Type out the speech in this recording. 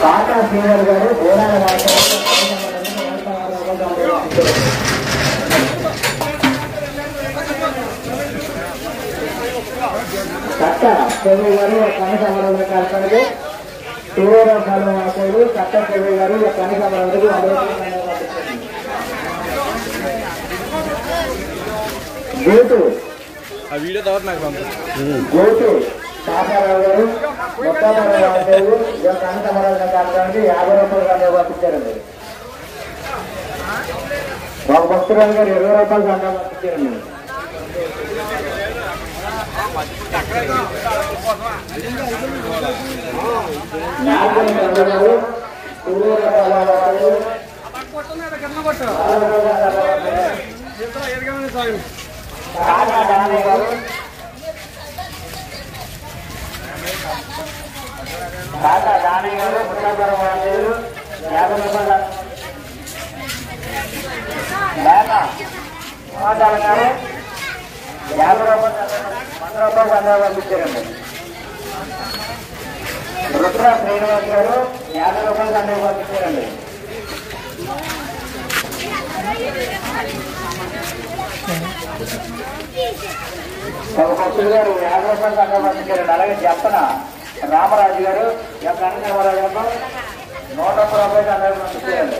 కాకా శ్రీధర్ గారు బోనాల కట్ట. చెవి గారు కనక అమరావతి కార్యక్రమానికి తీవ్ర కాలం వాసవులు కట్ట చెవి గారు కనక అమరావతికి గోటు. ఆ వీడియో తర్వాత నాకు పంపు. గోటు. కాకారావు గారు మొత్తాపరావు వాసవులు కనక అమరావతి కార్యక్రమానికి యాభై రూపాయలు కానీ పంపించారండి. ఒక భక్తురాలు గారు ఇరవై రూపాయలు సంఘం పంపించారండి. కాకా దానయ్య గారు కాకా దానయ్య గారు ముట్టాపురం వాసవులు యాభై రూపాయలు లేక సమాచార గారు యాభై రూపాయలు వంద రూపాయలు సందేహం పంపించారండి రుద్ర శ్రీనివాస్ గారు యాభై రూపాయలు సందేహం పంపించారండి భక్తులు గారు యాభై రూపాయలు సందేహం పంపించారండి అలాగే చెప్పన రామరాజు గారు యొక్క రామరాజు గారు నూట ఒక్క రూపాయలు సందేహం పంపించారండి.